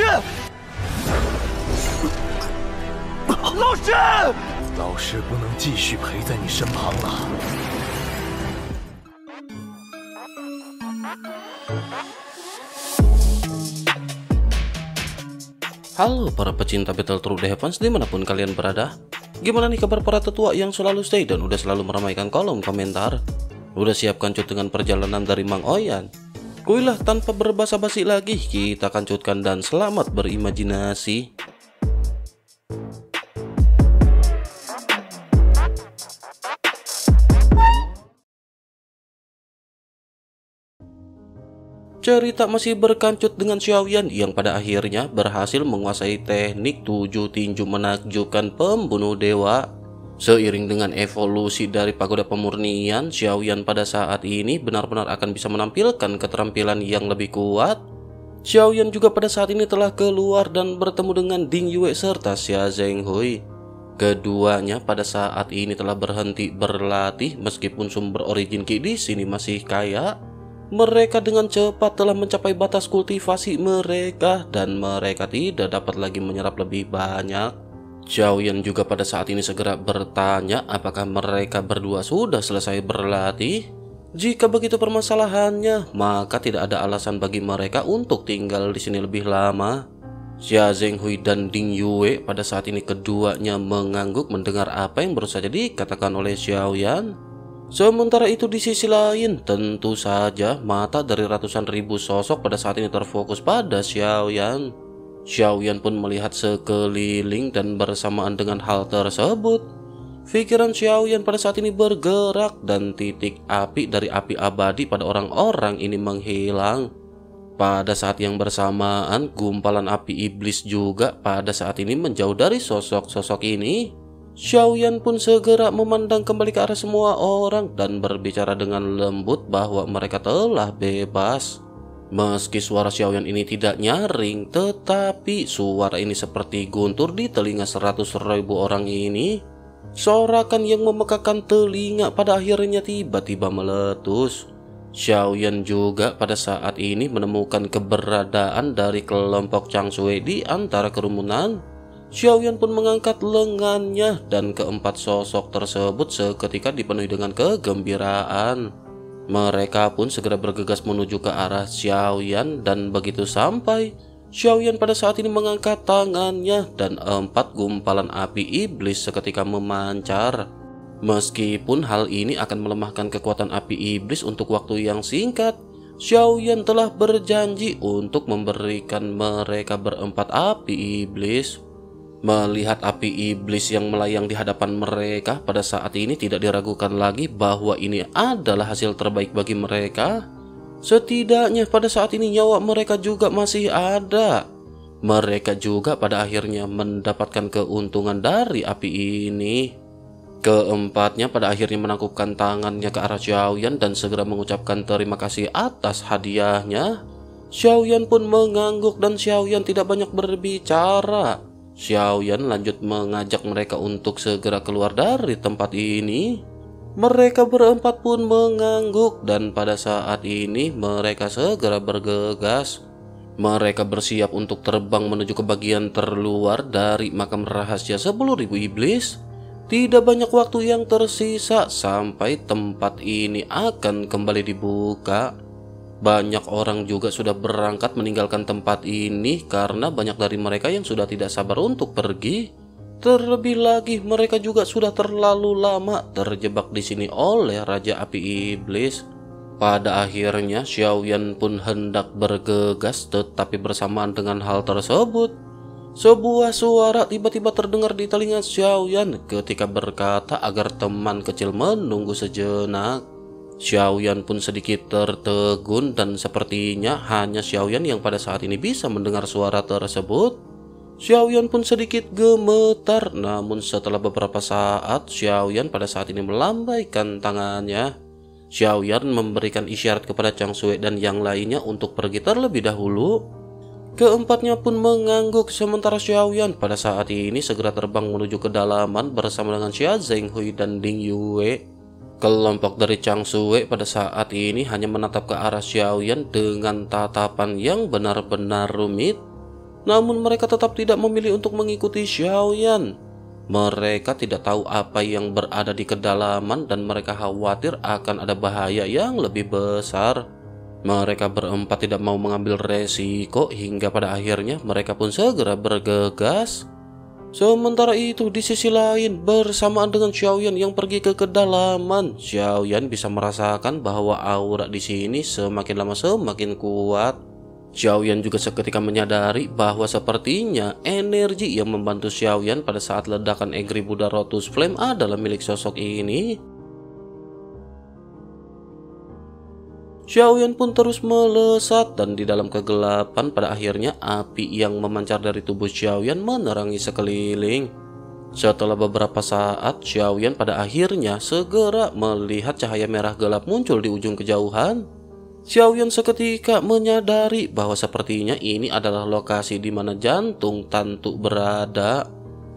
师，老师，老师不能继续陪在你身旁了。Halo para pecinta Battle True The Heavens dimanapun kalian berada Gimana nih kabar para tetua yang selalu stay dan udah selalu meramaikan kolom komentar Udah siap kancut dengan perjalanan dari Mang Oyan Kuilah tanpa berbasa-basi lagi kita kancutkan dan selamat berimajinasi Cerita masih berkancut dengan Xiaoyan yang pada akhirnya berhasil menguasai teknik tujuh tinju menakjubkan pembunuh dewa. Seiring dengan evolusi dari pagoda pemurnian, Xiaoyan pada saat ini benar-benar akan bisa menampilkan keterampilan yang lebih kuat. Xiaoyan juga pada saat ini telah keluar dan bertemu dengan Ding Yue serta Xia Zhenghui. Keduanya pada saat ini telah berhenti berlatih meskipun sumber origin Ki di sini masih kaya mereka dengan cepat telah mencapai batas kultivasi mereka dan mereka tidak dapat lagi menyerap lebih banyak. Xiaoyan juga pada saat ini segera bertanya apakah mereka berdua sudah selesai berlatih. Jika begitu permasalahannya, maka tidak ada alasan bagi mereka untuk tinggal di sini lebih lama. Xia Zhenghui dan Ding Yue pada saat ini keduanya mengangguk mendengar apa yang baru saja dikatakan oleh Xiaoyan. Sementara itu di sisi lain, tentu saja mata dari ratusan ribu sosok pada saat ini terfokus pada Xiaoyan. Xiaoyan pun melihat sekeliling dan bersamaan dengan hal tersebut, pikiran Xiaoyan pada saat ini bergerak dan titik api dari api abadi pada orang-orang ini menghilang. Pada saat yang bersamaan, gumpalan api iblis juga pada saat ini menjauh dari sosok-sosok ini. Xiaoyan pun segera memandang kembali ke arah semua orang dan berbicara dengan lembut bahwa mereka telah bebas. Meski suara Xiaoyan ini tidak nyaring, tetapi suara ini seperti guntur di telinga seratus ribu orang ini. Sorakan yang memekakan telinga pada akhirnya tiba-tiba meletus. Xiaoyan juga pada saat ini menemukan keberadaan dari kelompok Chang Sui di antara kerumunan. Xiaoyan pun mengangkat lengannya dan keempat sosok tersebut seketika dipenuhi dengan kegembiraan. Mereka pun segera bergegas menuju ke arah Xiaoyan dan begitu sampai, Xiaoyan pada saat ini mengangkat tangannya dan empat gumpalan api iblis seketika memancar. Meskipun hal ini akan melemahkan kekuatan api iblis untuk waktu yang singkat, Xiaoyan telah berjanji untuk memberikan mereka berempat api iblis. Melihat api iblis yang melayang di hadapan mereka pada saat ini tidak diragukan lagi bahwa ini adalah hasil terbaik bagi mereka. Setidaknya pada saat ini nyawa mereka juga masih ada. Mereka juga pada akhirnya mendapatkan keuntungan dari api ini. Keempatnya pada akhirnya menangkupkan tangannya ke arah Xiaoyan dan segera mengucapkan terima kasih atas hadiahnya. Xiaoyan pun mengangguk dan Xiaoyan tidak banyak berbicara. Xiaoyan lanjut mengajak mereka untuk segera keluar dari tempat ini. Mereka berempat pun mengangguk dan pada saat ini mereka segera bergegas. Mereka bersiap untuk terbang menuju ke bagian terluar dari makam rahasia 10.000 iblis. Tidak banyak waktu yang tersisa sampai tempat ini akan kembali dibuka. Banyak orang juga sudah berangkat meninggalkan tempat ini karena banyak dari mereka yang sudah tidak sabar untuk pergi. Terlebih lagi, mereka juga sudah terlalu lama terjebak di sini oleh Raja Api Iblis. Pada akhirnya, Xiaoyan pun hendak bergegas tetapi bersamaan dengan hal tersebut. Sebuah suara tiba-tiba terdengar di telinga Xiaoyan ketika berkata agar teman kecil menunggu sejenak. Xiaoyan pun sedikit tertegun dan sepertinya hanya Xiaoyan yang pada saat ini bisa mendengar suara tersebut. Xiaoyan pun sedikit gemetar namun setelah beberapa saat Xiaoyan pada saat ini melambaikan tangannya. Xiaoyan memberikan isyarat kepada Chang Sui dan yang lainnya untuk pergi terlebih dahulu. Keempatnya pun mengangguk sementara Xiaoyan pada saat ini segera terbang menuju kedalaman bersama dengan Xia Zhenghui dan Ding Yue. Kelompok dari Chang Sui pada saat ini hanya menatap ke arah Xiaoyan dengan tatapan yang benar-benar rumit. Namun mereka tetap tidak memilih untuk mengikuti Xiaoyan. Mereka tidak tahu apa yang berada di kedalaman dan mereka khawatir akan ada bahaya yang lebih besar. Mereka berempat tidak mau mengambil resiko hingga pada akhirnya mereka pun segera bergegas. Sementara itu di sisi lain bersamaan dengan Xiaoyan yang pergi ke kedalaman, Xiaoyan bisa merasakan bahwa aura di sini semakin lama semakin kuat. Xiaoyan juga seketika menyadari bahwa sepertinya energi yang membantu Xiaoyan pada saat ledakan Angry Buddha Rotus Flame adalah milik sosok ini. Xiaoyan pun terus melesat dan di dalam kegelapan pada akhirnya api yang memancar dari tubuh Xiaoyan menerangi sekeliling. Setelah beberapa saat, Xiaoyan pada akhirnya segera melihat cahaya merah gelap muncul di ujung kejauhan. Xiaoyan seketika menyadari bahwa sepertinya ini adalah lokasi di mana jantung Tantu berada.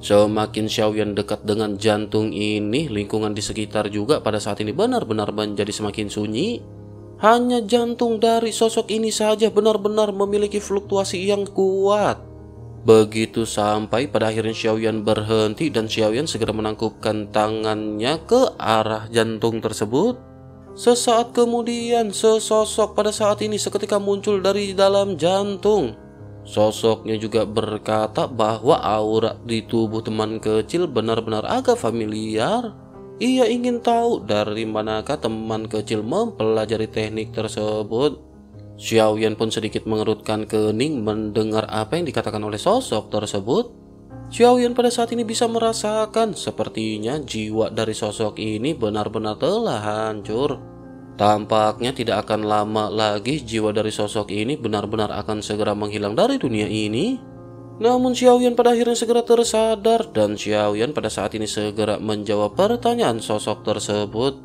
Semakin Xiaoyan dekat dengan jantung ini, lingkungan di sekitar juga pada saat ini benar-benar menjadi semakin sunyi. Hanya jantung dari sosok ini saja benar-benar memiliki fluktuasi yang kuat. Begitu sampai pada akhirnya Xiaoyan berhenti dan Xiaoyan segera menangkupkan tangannya ke arah jantung tersebut. Sesaat kemudian sesosok pada saat ini seketika muncul dari dalam jantung. Sosoknya juga berkata bahwa aura di tubuh teman kecil benar-benar agak familiar. Ia ingin tahu dari manakah teman kecil mempelajari teknik tersebut. Xiaoyan pun sedikit mengerutkan kening mendengar apa yang dikatakan oleh sosok tersebut. Xiaoyan pada saat ini bisa merasakan sepertinya jiwa dari sosok ini benar-benar telah hancur. Tampaknya tidak akan lama lagi jiwa dari sosok ini benar-benar akan segera menghilang dari dunia ini. Namun Xiaoyan pada akhirnya segera tersadar dan Xiaoyan pada saat ini segera menjawab pertanyaan sosok tersebut.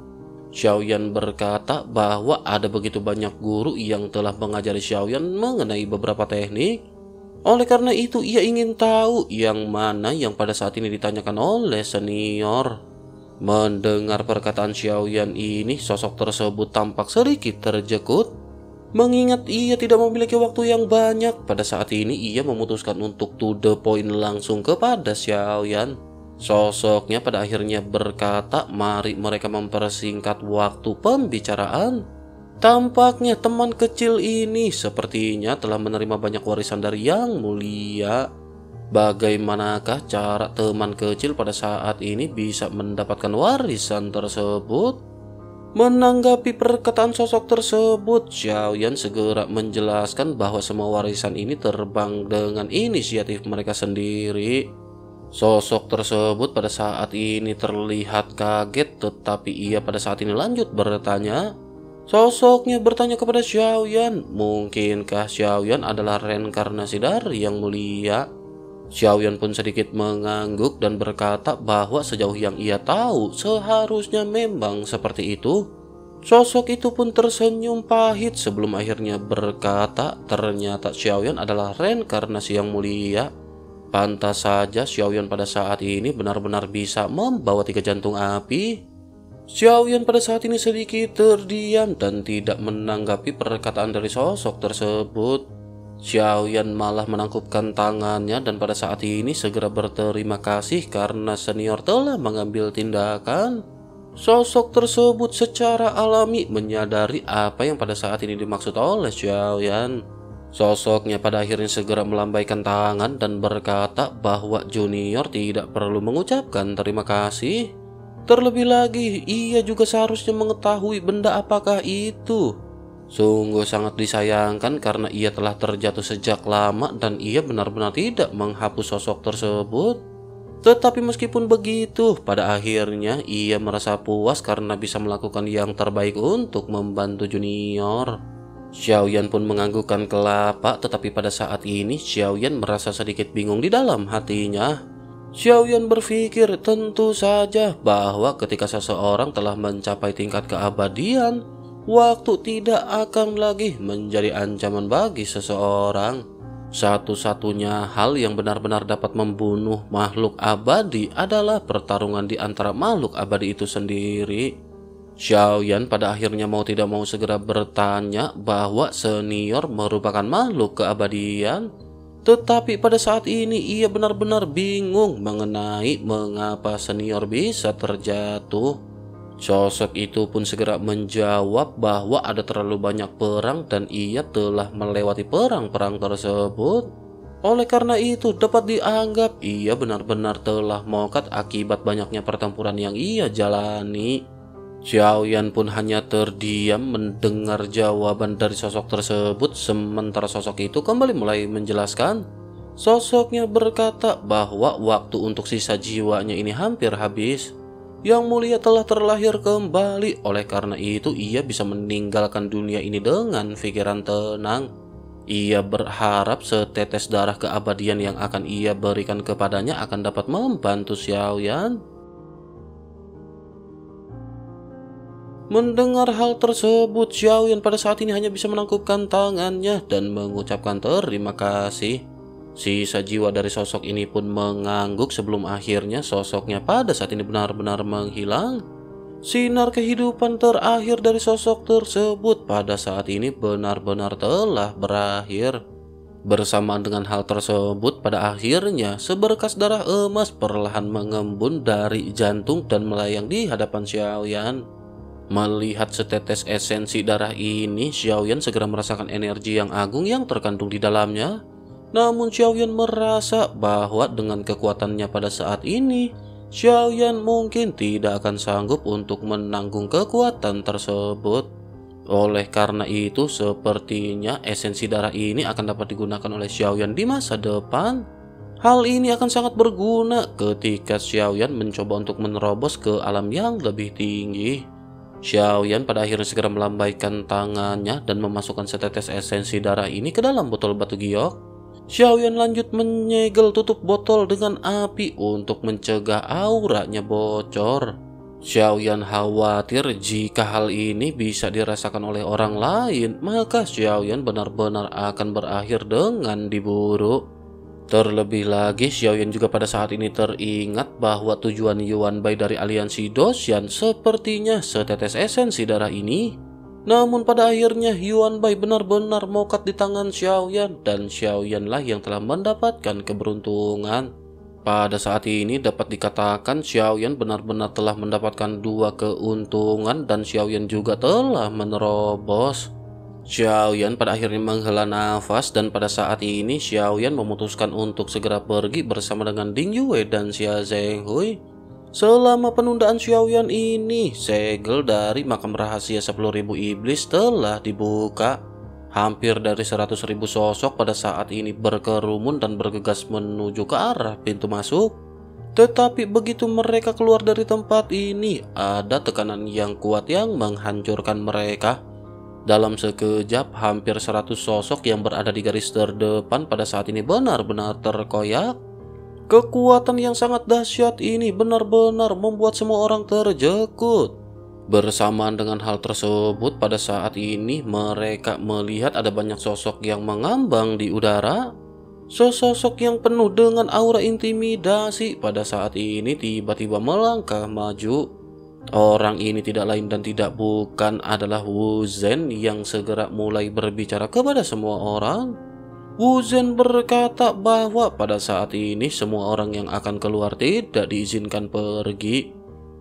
Xiaoyan berkata bahwa ada begitu banyak guru yang telah mengajari Xiaoyan mengenai beberapa teknik. Oleh karena itu ia ingin tahu yang mana yang pada saat ini ditanyakan oleh senior. Mendengar perkataan Xiaoyan ini, sosok tersebut tampak sedikit terjekut. Mengingat ia tidak memiliki waktu yang banyak, pada saat ini ia memutuskan untuk to the point langsung kepada Xiaoyan. Sosoknya pada akhirnya berkata, mari mereka mempersingkat waktu pembicaraan. Tampaknya teman kecil ini sepertinya telah menerima banyak warisan dari Yang Mulia. Bagaimanakah cara teman kecil pada saat ini bisa mendapatkan warisan tersebut? Menanggapi perkataan sosok tersebut, Xiaoyan segera menjelaskan bahwa semua warisan ini terbang dengan inisiatif mereka sendiri. Sosok tersebut pada saat ini terlihat kaget tetapi ia pada saat ini lanjut bertanya. Sosoknya bertanya kepada Xiaoyan, mungkinkah Xiaoyan adalah reinkarnasi dari yang mulia? Xiaoyan pun sedikit mengangguk dan berkata bahwa sejauh yang ia tahu seharusnya memang seperti itu. Sosok itu pun tersenyum pahit sebelum akhirnya berkata ternyata Xiaoyan adalah reinkarnasi yang mulia. Pantas saja Xiaoyan pada saat ini benar-benar bisa membawa tiga jantung api. Xiaoyan pada saat ini sedikit terdiam dan tidak menanggapi perkataan dari sosok tersebut. Xiaoyan malah menangkupkan tangannya dan pada saat ini segera berterima kasih karena senior telah mengambil tindakan. Sosok tersebut secara alami menyadari apa yang pada saat ini dimaksud oleh Xiaoyan. Sosoknya pada akhirnya segera melambaikan tangan dan berkata bahwa junior tidak perlu mengucapkan terima kasih. Terlebih lagi, ia juga seharusnya mengetahui benda apakah itu. Sungguh sangat disayangkan karena ia telah terjatuh sejak lama dan ia benar-benar tidak menghapus sosok tersebut. Tetapi meskipun begitu, pada akhirnya ia merasa puas karena bisa melakukan yang terbaik untuk membantu junior. Xiaoyan pun menganggukkan kelapa, tetapi pada saat ini Xiaoyan merasa sedikit bingung di dalam hatinya. Xiaoyan berpikir tentu saja bahwa ketika seseorang telah mencapai tingkat keabadian, waktu tidak akan lagi menjadi ancaman bagi seseorang. Satu-satunya hal yang benar-benar dapat membunuh makhluk abadi adalah pertarungan di antara makhluk abadi itu sendiri. Xiaoyan pada akhirnya mau tidak mau segera bertanya bahwa senior merupakan makhluk keabadian. Tetapi pada saat ini ia benar-benar bingung mengenai mengapa senior bisa terjatuh. Sosok itu pun segera menjawab bahwa ada terlalu banyak perang dan ia telah melewati perang-perang tersebut. Oleh karena itu dapat dianggap ia benar-benar telah mokat akibat banyaknya pertempuran yang ia jalani. Xiaoyan pun hanya terdiam mendengar jawaban dari sosok tersebut sementara sosok itu kembali mulai menjelaskan. Sosoknya berkata bahwa waktu untuk sisa jiwanya ini hampir habis. Yang mulia telah terlahir kembali oleh karena itu ia bisa meninggalkan dunia ini dengan pikiran tenang. Ia berharap setetes darah keabadian yang akan ia berikan kepadanya akan dapat membantu Xiaoyan. Mendengar hal tersebut, Xiaoyan pada saat ini hanya bisa menangkupkan tangannya dan mengucapkan terima kasih. Sisa jiwa dari sosok ini pun mengangguk sebelum akhirnya sosoknya pada saat ini benar-benar menghilang. Sinar kehidupan terakhir dari sosok tersebut pada saat ini benar-benar telah berakhir. Bersamaan dengan hal tersebut, pada akhirnya seberkas darah emas perlahan mengembun dari jantung dan melayang di hadapan Xiaoyan. Melihat setetes esensi darah ini, Xiaoyan segera merasakan energi yang agung yang terkandung di dalamnya. Namun Xiaoyan merasa bahwa dengan kekuatannya pada saat ini, Xiaoyan mungkin tidak akan sanggup untuk menanggung kekuatan tersebut. Oleh karena itu, sepertinya esensi darah ini akan dapat digunakan oleh Xiaoyan di masa depan. Hal ini akan sangat berguna ketika Xiaoyan mencoba untuk menerobos ke alam yang lebih tinggi. Xiaoyan pada akhirnya segera melambaikan tangannya dan memasukkan setetes esensi darah ini ke dalam botol batu giok. Xiaoyan lanjut menyegel tutup botol dengan api untuk mencegah auranya bocor. Xiaoyan khawatir jika hal ini bisa dirasakan oleh orang lain, maka Xiaoyan benar-benar akan berakhir dengan diburu. Terlebih lagi, Xiaoyan juga pada saat ini teringat bahwa tujuan Yuan Bai dari aliansi Doshan sepertinya setetes esensi darah ini. Namun pada akhirnya Yuan Bai benar-benar mokat di tangan Xiaoyan dan Xiaoyan lah yang telah mendapatkan keberuntungan. Pada saat ini dapat dikatakan Xiaoyan benar-benar telah mendapatkan dua keuntungan dan Xiaoyan juga telah menerobos. Xiaoyan pada akhirnya menghela nafas dan pada saat ini Xiaoyan memutuskan untuk segera pergi bersama dengan Ding Yue dan Xia Zhenghui. Selama penundaan Xiaoyan ini, segel dari makam rahasia 10.000 iblis telah dibuka. Hampir dari 100.000 sosok pada saat ini berkerumun dan bergegas menuju ke arah pintu masuk. Tetapi begitu mereka keluar dari tempat ini, ada tekanan yang kuat yang menghancurkan mereka. Dalam sekejap, hampir 100 sosok yang berada di garis terdepan pada saat ini benar-benar terkoyak. Kekuatan yang sangat dahsyat ini benar-benar membuat semua orang terjekut. Bersamaan dengan hal tersebut, pada saat ini mereka melihat ada banyak sosok yang mengambang di udara. Sosok yang penuh dengan aura intimidasi pada saat ini tiba-tiba melangkah maju. Orang ini tidak lain dan tidak bukan adalah Wu Zhen yang segera mulai berbicara kepada semua orang. Wu Zhen berkata bahwa pada saat ini semua orang yang akan keluar tidak diizinkan pergi.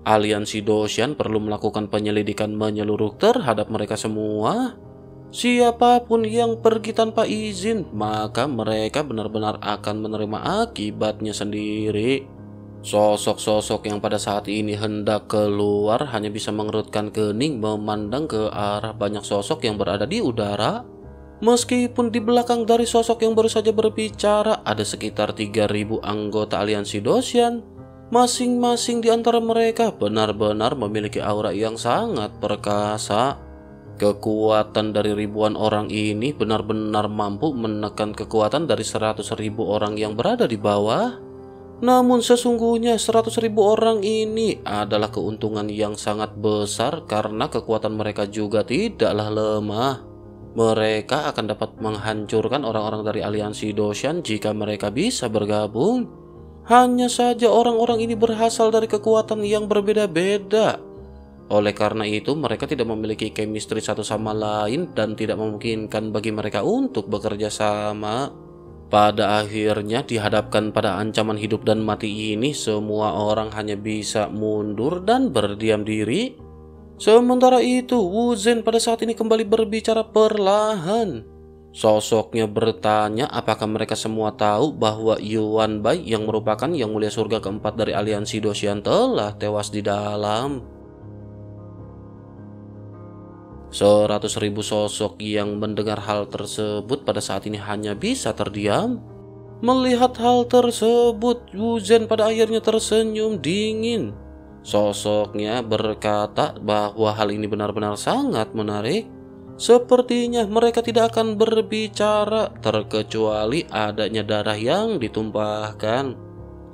Aliansi Doshan perlu melakukan penyelidikan menyeluruh terhadap mereka semua. Siapa pun yang pergi tanpa izin, maka mereka benar-benar akan menerima akibatnya sendiri. Sosok-sosok yang pada saat ini hendak keluar hanya bisa mengerutkan kening memandang ke arah banyak sosok yang berada di udara. Meskipun di belakang dari sosok yang baru saja berbicara ada sekitar 3000 anggota aliansi Dosian, masing-masing di antara mereka benar-benar memiliki aura yang sangat perkasa. Kekuatan dari ribuan orang ini benar-benar mampu menekan kekuatan dari 100.000 orang yang berada di bawah. Namun sesungguhnya 100 ribu orang ini adalah keuntungan yang sangat besar karena kekuatan mereka juga tidaklah lemah. Mereka akan dapat menghancurkan orang-orang dari aliansi Doshan jika mereka bisa bergabung. Hanya saja orang-orang ini berasal dari kekuatan yang berbeda-beda. Oleh karena itu mereka tidak memiliki chemistry satu sama lain dan tidak memungkinkan bagi mereka untuk bekerja sama. Pada akhirnya dihadapkan pada ancaman hidup dan mati ini, semua orang hanya bisa mundur dan berdiam diri. Sementara itu, Wu Zhen pada saat ini kembali berbicara perlahan. Sosoknya bertanya apakah mereka semua tahu bahwa Yuan Bai yang merupakan yang mulia surga keempat dari aliansi Dosian telah tewas di dalam. Seratus ribu sosok yang mendengar hal tersebut pada saat ini hanya bisa terdiam. Melihat hal tersebut, Wu Zhen pada akhirnya tersenyum dingin. Sosoknya berkata bahwa hal ini benar-benar sangat menarik. Sepertinya mereka tidak akan berbicara terkecuali adanya darah yang ditumpahkan.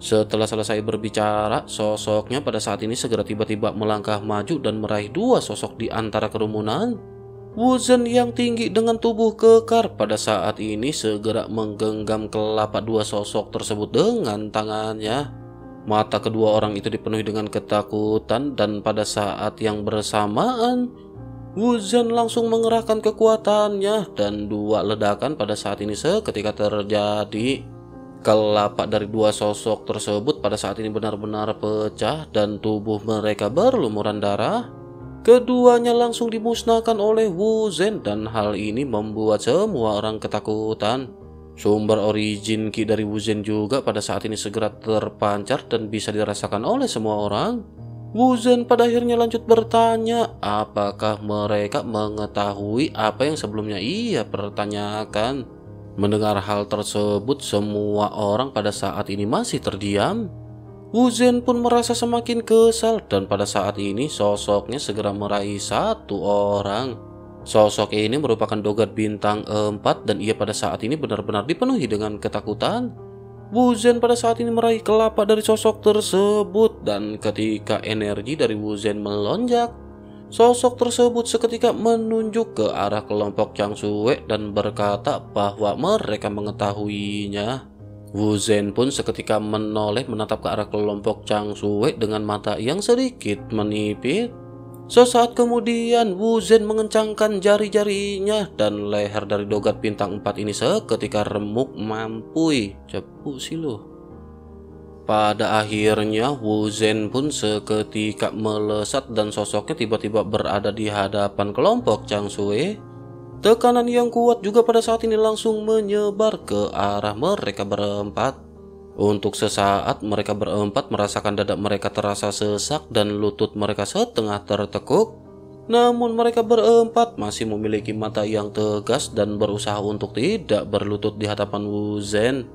Setelah selesai berbicara, sosoknya pada saat ini segera tiba-tiba melangkah maju dan meraih dua sosok di antara kerumunan. Wuzhen yang tinggi dengan tubuh kekar pada saat ini segera menggenggam kelapa dua sosok tersebut dengan tangannya. Mata kedua orang itu dipenuhi dengan ketakutan dan pada saat yang bersamaan Wuzhen langsung mengerahkan kekuatannya dan dua ledakan pada saat ini seketika terjadi. Kelapa dari dua sosok tersebut pada saat ini benar-benar pecah dan tubuh mereka berlumuran darah. Keduanya langsung dimusnahkan oleh Wu Zhen dan hal ini membuat semua orang ketakutan. Sumber origin ki dari Wu Zhen juga pada saat ini segera terpancar dan bisa dirasakan oleh semua orang. Wu Zhen pada akhirnya lanjut bertanya apakah mereka mengetahui apa yang sebelumnya ia pertanyakan. Mendengar hal tersebut semua orang pada saat ini masih terdiam. Wu Zhen pun merasa semakin kesal dan pada saat ini sosoknya segera meraih satu orang. Sosok ini merupakan dogat bintang 4 dan ia pada saat ini benar-benar dipenuhi dengan ketakutan. Wu Zhen pada saat ini meraih kelapa dari sosok tersebut dan ketika energi dari Wu Zhen melonjak, sosok tersebut seketika menunjuk ke arah kelompok Chang Sue dan berkata bahwa mereka mengetahuinya. Wu Zhen pun seketika menoleh menatap ke arah kelompok Chang Sue dengan mata yang sedikit menipit. Sesaat kemudian Wu Zhen mengencangkan jari-jarinya dan leher dari dogat bintang 4 ini seketika remuk mampui. Cepu sih lo. Pada akhirnya Wu Zhen pun seketika melesat dan sosoknya tiba-tiba berada di hadapan kelompok Chang Sui. Tekanan yang kuat juga pada saat ini langsung menyebar ke arah mereka berempat. Untuk sesaat mereka berempat merasakan dada mereka terasa sesak dan lutut mereka setengah tertekuk. Namun mereka berempat masih memiliki mata yang tegas dan berusaha untuk tidak berlutut di hadapan Wu Zhen.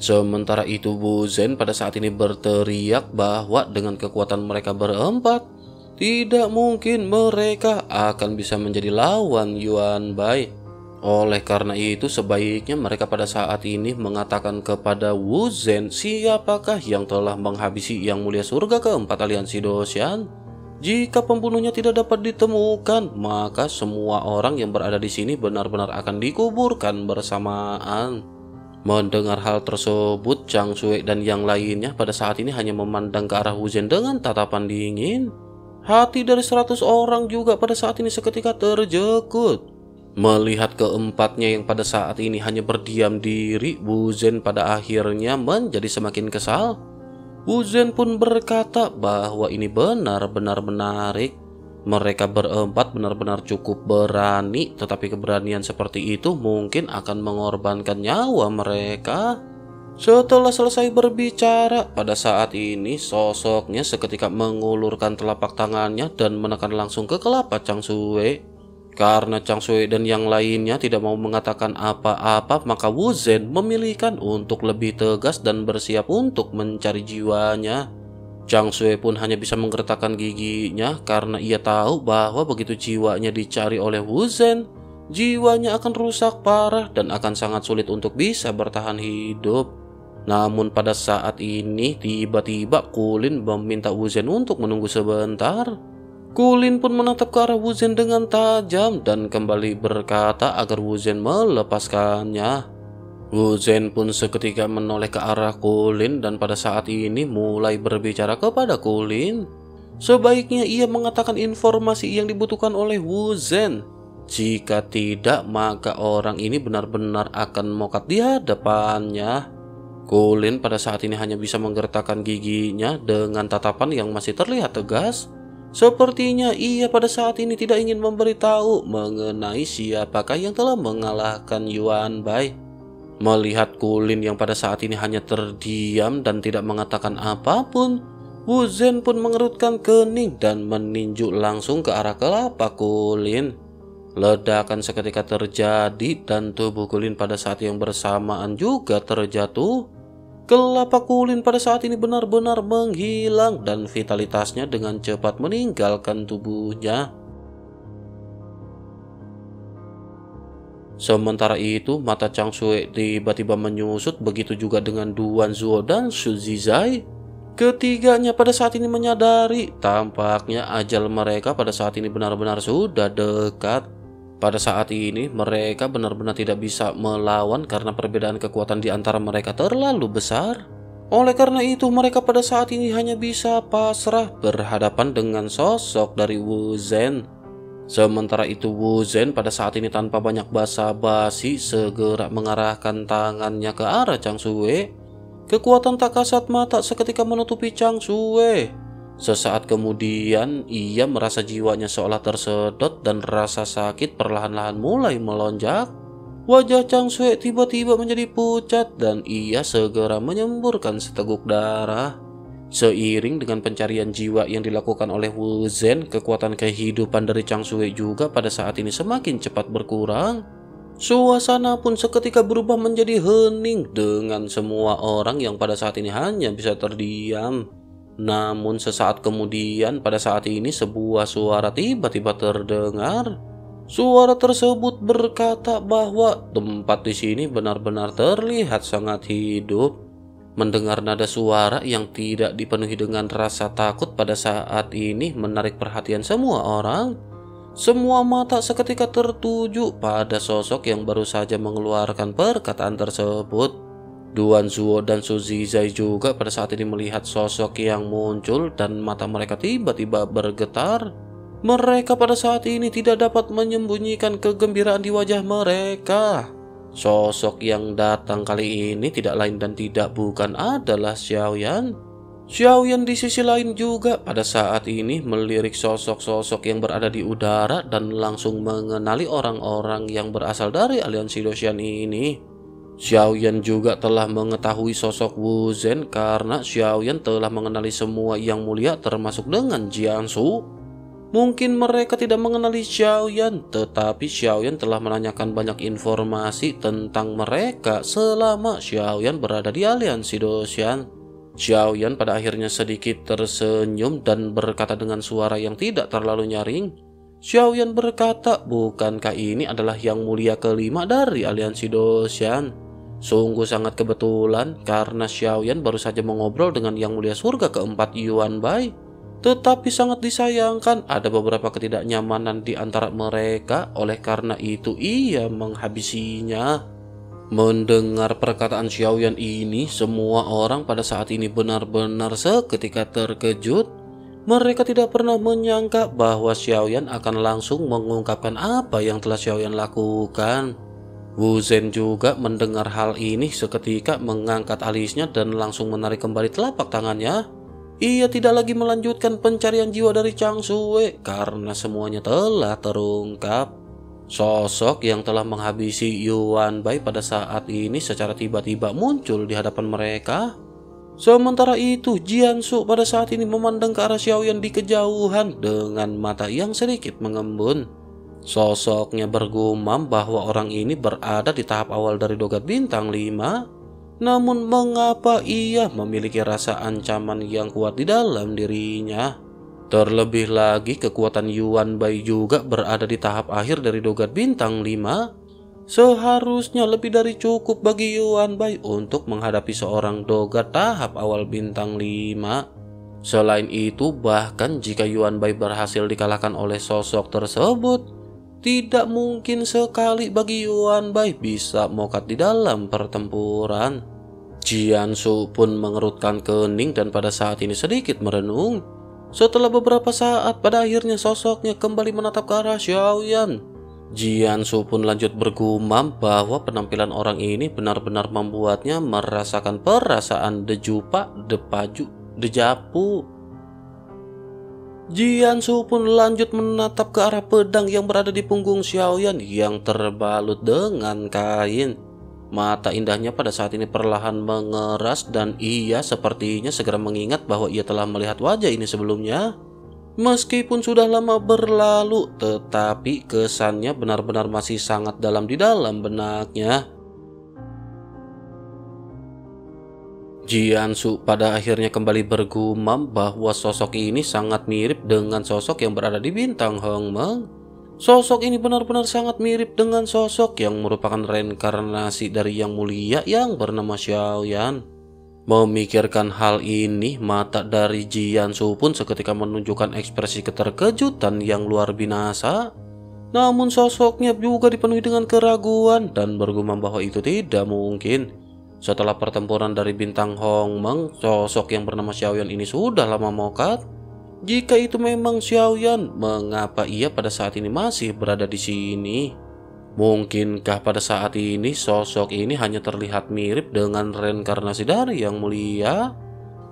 Sementara itu Wu Zhen pada saat ini berteriak bahwa dengan kekuatan mereka berempat, tidak mungkin mereka akan bisa menjadi lawan Yuan Bai. Oleh karena itu sebaiknya mereka pada saat ini mengatakan kepada Wu Zhen siapakah yang telah menghabisi yang mulia surga keempat aliansi Dosian. Jika pembunuhnya tidak dapat ditemukan, maka semua orang yang berada di sini benar-benar akan dikuburkan bersamaan. Mendengar hal tersebut, Chang Sui dan yang lainnya pada saat ini hanya memandang ke arah Wu Zhen dengan tatapan dingin. Hati dari seratus orang juga pada saat ini seketika terjekut. Melihat keempatnya yang pada saat ini hanya berdiam diri, Wu Zhen pada akhirnya menjadi semakin kesal. Wu Zhen pun berkata bahwa ini benar-benar menarik. Mereka berempat benar-benar cukup berani, tetapi keberanian seperti itu mungkin akan mengorbankan nyawa mereka. Setelah selesai berbicara, pada saat ini sosoknya seketika mengulurkan telapak tangannya dan menekan langsung ke kelapa Chang Sui. Karena Chang Sui dan yang lainnya tidak mau mengatakan apa-apa, maka Wu Zhen memilihkan untuk lebih tegas dan bersiap untuk mencari jiwanya. Chang Sui pun hanya bisa menggertakkan giginya karena ia tahu bahwa begitu jiwanya dicari oleh Wu Zhen, jiwanya akan rusak parah dan akan sangat sulit untuk bisa bertahan hidup. Namun pada saat ini tiba-tiba Kulin meminta Wu Zhen untuk menunggu sebentar. Kulin pun menatap ke arah Wuzhen dengan tajam dan kembali berkata agar Wuzhen melepaskannya. Wuzhen pun seketika menoleh ke arah Kulin dan pada saat ini mulai berbicara kepada Kulin. Sebaiknya ia mengatakan informasi yang dibutuhkan oleh Wuzhen. Jika tidak, maka orang ini benar-benar akan mokat di hadapannya. Kulin pada saat ini hanya bisa menggertakkan giginya dengan tatapan yang masih terlihat tegas. Sepertinya ia pada saat ini tidak ingin memberitahu mengenai siapakah yang telah mengalahkan Yuan Bai. Melihat Kulin yang pada saat ini hanya terdiam dan tidak mengatakan apa pun, Wu Zhen pun mengerutkan kening dan meninju langsung ke arah kelapa Kulin. Ledakan seketika terjadi dan tubuh Kulin pada saat yang bersamaan juga terjatuh. Kelapa Kulin pada saat ini benar-benar menghilang dan vitalitasnya dengan cepat meninggalkan tubuhnya. Sementara itu, mata Chang Sui tiba-tiba menyusut begitu juga dengan Duan Zuo dan Su Zizai. Ketiganya pada saat ini menyadari tampaknya ajal mereka pada saat ini benar-benar sudah dekat. Pada saat ini mereka benar-benar tidak bisa melawan karena perbedaan kekuatan di antara mereka terlalu besar. Oleh karena itu mereka pada saat ini hanya bisa pasrah berhadapan dengan sosok dari Wu Zhen. Sementara itu Wu Zhen pada saat ini tanpa banyak basa-basi segera mengarahkan tangannya ke arah Chang Sui Kekuatan tak kasat mata seketika menutupi Chang Sue. Sesaat kemudian, ia merasa jiwanya seolah tersedot dan rasa sakit perlahan-lahan mulai melonjak. Wajah Chang Sue tiba-tiba menjadi pucat dan ia segera menyemburkan seteguk darah. Seiring dengan pencarian jiwa yang dilakukan oleh Wu Zhen, kekuatan kehidupan dari Chang Sue juga pada saat ini semakin cepat berkurang. Suasana pun seketika berubah menjadi hening dengan semua orang yang pada saat ini hanya bisa terdiam. Namun sesaat kemudian pada saat ini sebuah suara tiba-tiba terdengar. Suara tersebut berkata bahwa tempat di sini benar-benar terlihat sangat hidup. Mendengar nada suara yang tidak dipenuhi dengan rasa takut pada saat ini menarik perhatian semua orang. Semua mata seketika tertuju pada sosok yang baru saja mengeluarkan perkataan tersebut. Duan Zuo dan Su Zizai juga pada saat ini melihat sosok yang muncul dan mata mereka tiba-tiba bergetar. Mereka pada saat ini tidak dapat menyembunyikan kegembiraan di wajah mereka. Sosok yang datang kali ini tidak lain dan tidak bukan adalah Xiaoyan. Xiaoyan di sisi lain juga pada saat ini melirik sosok-sosok yang berada di udara dan langsung mengenali orang-orang yang berasal dari aliansi Dosian ini. Xiaoyan juga telah mengetahui sosok Wu Zhen karena Xiaoyan telah mengenali semua yang mulia termasuk dengan Jiangsu. Mungkin mereka tidak mengenali Xiaoyan, tetapi Xiaoyan telah menanyakan banyak informasi tentang mereka selama Xiaoyan berada di aliansi Dosian. Xiaoyan pada akhirnya sedikit tersenyum dan berkata dengan suara yang tidak terlalu nyaring. Xiaoyan berkata, bukankah ini adalah yang mulia kelima dari aliansi Dosian? Sungguh sangat kebetulan karena Xiaoyan baru saja mengobrol dengan yang mulia surga keempat Yuan Bai. Tetapi sangat disayangkan ada beberapa ketidaknyamanan di antara mereka oleh karena itu ia menghabisinya. Mendengar perkataan Xiaoyan ini, semua orang pada saat ini benar-benar seketika terkejut. Mereka tidak pernah menyangka bahwa Xiaoyan akan langsung mengungkapkan apa yang telah Xiaoyan lakukan. Wu Zhen juga mendengar hal ini seketika mengangkat alisnya dan langsung menarik kembali telapak tangannya. Ia tidak lagi melanjutkan pencarian jiwa dari Chang Sui karena semuanya telah terungkap. Sosok yang telah menghabisi Yuan Bai pada saat ini secara tiba-tiba muncul di hadapan mereka. Sementara itu, Jiansu pada saat ini memandang ke arah Xiaoyan di kejauhan dengan mata yang sedikit mengembun. Sosoknya bergumam bahwa orang ini berada di tahap awal dari dogat bintang 5. Namun mengapa ia memiliki rasa ancaman yang kuat di dalam dirinya? Terlebih lagi kekuatan Yuan Bai juga berada di tahap akhir dari dogat bintang 5. Seharusnya lebih dari cukup bagi Yuan Bai untuk menghadapi seorang dogat tahap awal bintang 5. Selain itu, bahkan jika Yuan Bai berhasil dikalahkan oleh sosok tersebut, tidak mungkin sekali bagi Yuan Bai bisa mokat di dalam pertempuran. Jiansu pun mengerutkan kening dan pada saat ini sedikit merenung. Setelah beberapa saat, pada akhirnya sosoknya kembali menatap ke arah Xiaoyan. Jiansu pun lanjut bergumam bahwa penampilan orang ini benar-benar membuatnya merasakan perasaan dejupa, depaju, dejapu. Jiansu pun lanjut menatap ke arah pedang yang berada di punggung Xiaoyan yang terbalut dengan kain. Mata indahnya pada saat ini perlahan mengeras dan ia sepertinya segera mengingat bahwa ia telah melihat wajah ini sebelumnya. Meskipun sudah lama berlalu, tetapi kesannya benar-benar masih sangat dalam di dalam benaknya. Jiansu pada akhirnya kembali bergumam bahwa sosok ini sangat mirip dengan sosok yang berada di bintang Hongmeng. Sosok ini benar-benar sangat mirip dengan sosok yang merupakan reinkarnasi dari yang mulia yang bernama Xiaoyan. Memikirkan hal ini, mata dari Jian Su pun seketika menunjukkan ekspresi keterkejutan yang luar binasa. Namun sosoknya juga dipenuhi dengan keraguan dan bergumam bahwa itu tidak mungkin. Setelah pertempuran dari bintang Hong Meng, sosok yang bernama Xiaoyan ini sudah lama mokat. Jika itu memang Xiaoyan, mengapa ia pada saat ini masih berada di sini? Mungkinkah pada saat ini sosok ini hanya terlihat mirip dengan reinkarnasi dari yang mulia?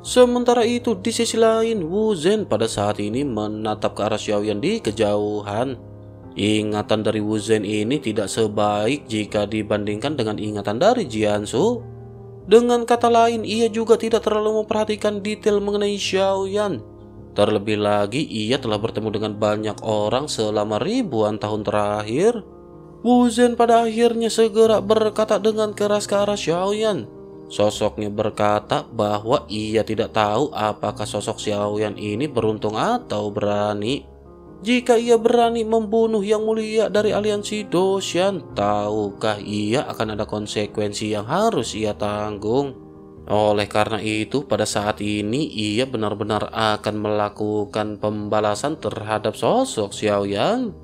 Sementara itu di sisi lain Wu Zhen pada saat ini menatap ke arah Xiaoyan di kejauhan. Ingatan dari Wu Zhen ini tidak sebaik jika dibandingkan dengan ingatan dari Jiansu. Dengan kata lain, ia juga tidak terlalu memperhatikan detail mengenai Xiaoyan. Terlebih lagi, ia telah bertemu dengan banyak orang selama ribuan tahun terakhir. Wu Zhen pada akhirnya segera berkata dengan keras ke arah Xiaoyan. Sosoknya berkata bahwa ia tidak tahu apakah sosok Xiaoyan ini beruntung atau berani. Jika ia berani membunuh yang mulia dari aliansi Doshan, tahukah ia akan ada konsekuensi yang harus ia tanggung? Oleh karena itu, pada saat ini ia benar-benar akan melakukan pembalasan terhadap sosok Xiaoyan.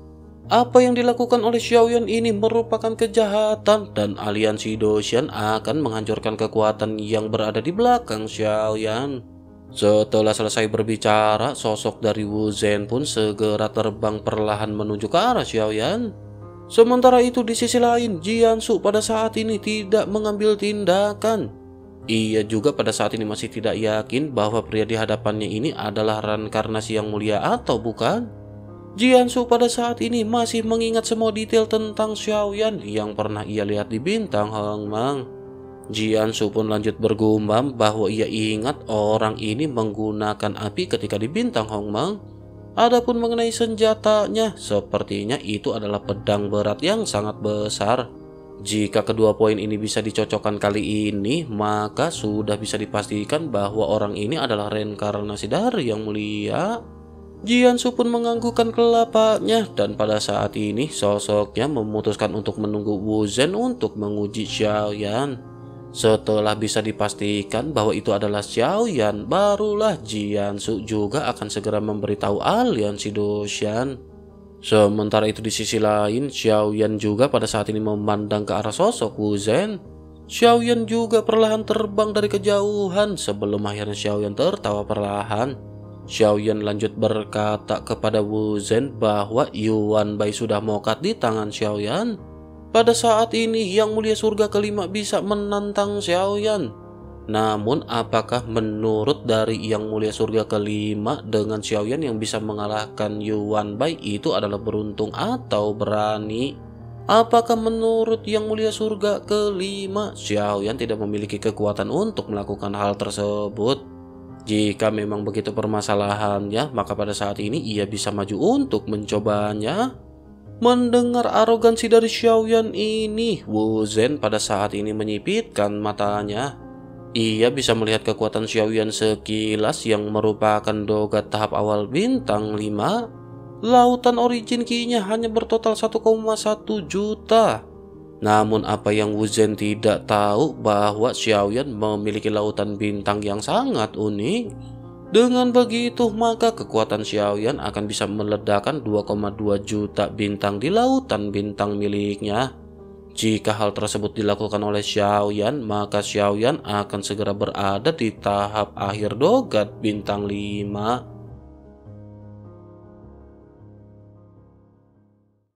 Apa yang dilakukan oleh Xiaoyan ini merupakan kejahatan dan aliansi Doshan akan menghancurkan kekuatan yang berada di belakang Xiaoyan. Setelah selesai berbicara, sosok dari Wu Zhen pun segera terbang perlahan menuju ke arah Xiaoyan. Sementara itu di sisi lain, Jiansu pada saat ini tidak mengambil tindakan. Ia juga pada saat ini masih tidak yakin bahwa pria di hadapannya ini adalah reinkarnasi yang mulia atau bukan. Jiansu pada saat ini masih mengingat semua detail tentang Xiaoyan yang pernah ia lihat di bintang Hongmeng. Jiansu pun lanjut bergumam bahwa ia ingat orang ini menggunakan api ketika di bintang Hongmeng. Adapun mengenai senjatanya, sepertinya itu adalah pedang berat yang sangat besar. Jika kedua poin ini bisa dicocokkan kali ini, maka sudah bisa dipastikan bahwa orang ini adalah reinkarnasi dari yang mulia. Jiansu pun menganggukkan kelapanya dan pada saat ini sosoknya memutuskan untuk menunggu Wu Zhen untuk menguji Xiaoyan. Setelah bisa dipastikan bahwa itu adalah Xiaoyan, barulah Jiansu juga akan segera memberitahu aliansi Doshan. Sementara itu di sisi lain, Xiaoyan juga pada saat ini memandang ke arah sosok Wu Zhen. Xiaoyan juga perlahan terbang dari kejauhan sebelum akhirnya Xiaoyan tertawa perlahan. Xiaoyan lanjut berkata kepada Wu Zhen bahwa Yuan Bai sudah mokat di tangan Xiaoyan. Pada saat ini Yang Mulia Surga kelima bisa menantang Xiaoyan. Namun apakah menurut dari Yang Mulia Surga kelima dengan Xiaoyan yang bisa mengalahkan Yuan Bai itu adalah beruntung atau berani? Apakah menurut Yang Mulia Surga kelima Xiaoyan tidak memiliki kekuatan untuk melakukan hal tersebut? Jika memang begitu permasalahannya, maka pada saat ini ia bisa maju untuk mencobanya. Mendengar arogansi dari Xiaoyan ini, Wu Zhen pada saat ini menyipitkan matanya. Ia bisa melihat kekuatan Xiaoyan sekilas yang merupakan dogat tahap awal bintang 5. Lautan origin kinya hanya bertotal 1,1 juta. Namun apa yang Wu Zhen tidak tahu bahwa Xiaoyan memiliki lautan bintang yang sangat unik. Dengan begitu maka kekuatan Xiaoyan akan bisa meledakkan 2,2 juta bintang di lautan bintang miliknya. Jika hal tersebut dilakukan oleh Xiaoyan, maka Xiaoyan akan segera berada di tahap akhir dogat bintang 5.